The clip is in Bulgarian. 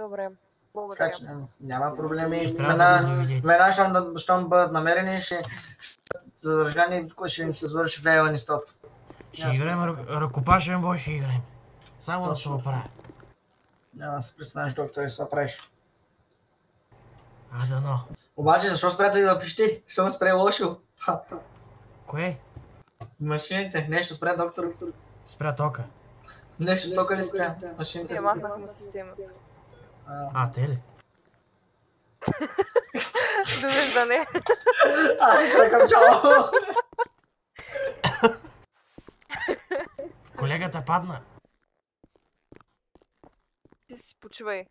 Добре. Така Благодаря. че няма, няма проблеми. Да Мена, ги видите. мена, щом, да, щом бъдат намерени, ще задържани, кой ще им се свърши фейлен и стоп. Ще играем ръ- ръкопашен бой, ще играем. Само да се оправя. Няма да се пристанеш, доктор, и се правиш. А, дано. Обаче, защо спря да пищи? Що ме спре лошо? Кое? Машините, нещо спря, доктор. Спря тока. Нещо тока ли спря? Машините Те спря. махнаха му системата. А, А, те ли? Довиждане. Аз си тръкам чао! Колегата падна. Ти си почивай.